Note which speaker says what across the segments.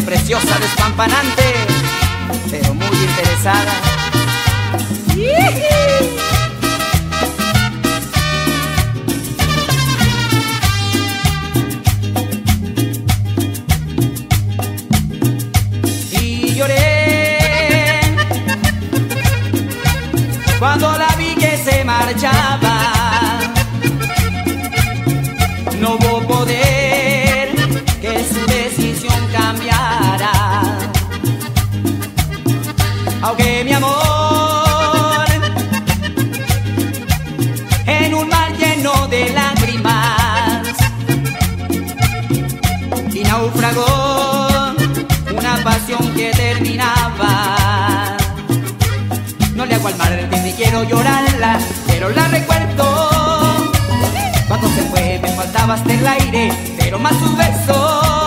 Speaker 1: Preciosa, despampanante, pero muy interesada. Y lloré cuando la vi que se marchaba. Aunque mi amor en un mar lleno de lágrimas y naufragó una pasión que terminaba. No le hago al mar ni quiero llorarla, pero la recuerdo. Cuando se fue me faltaba hasta el aire, pero más sus besos.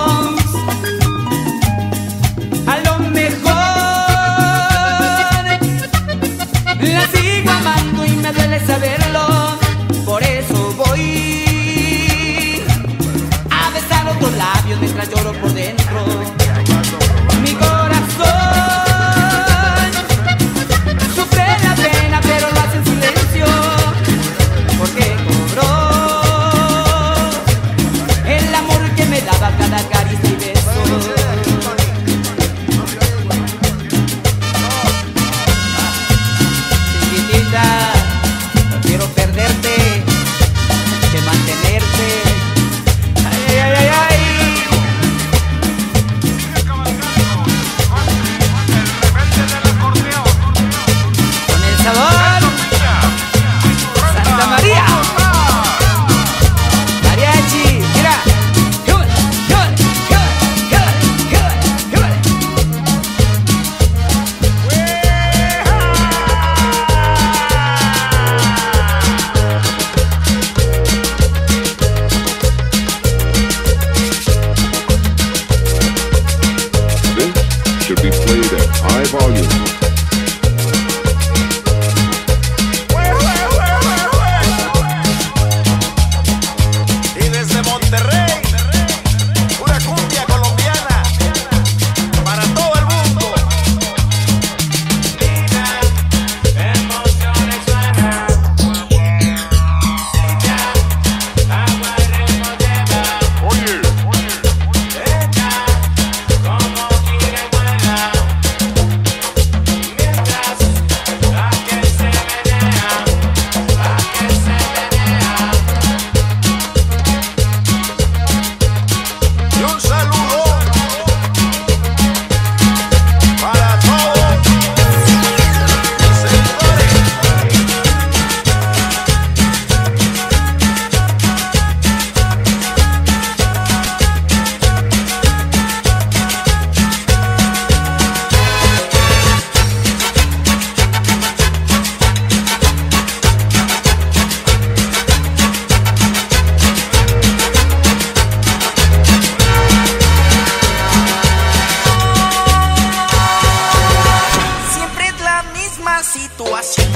Speaker 1: Saberlo. Por eso voy a besar otros labios mientras lloro por dentro.
Speaker 2: high volume.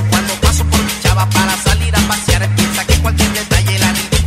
Speaker 2: Cuando paso por mi chava para salir a pasear, piensa que cualquier detalle la niña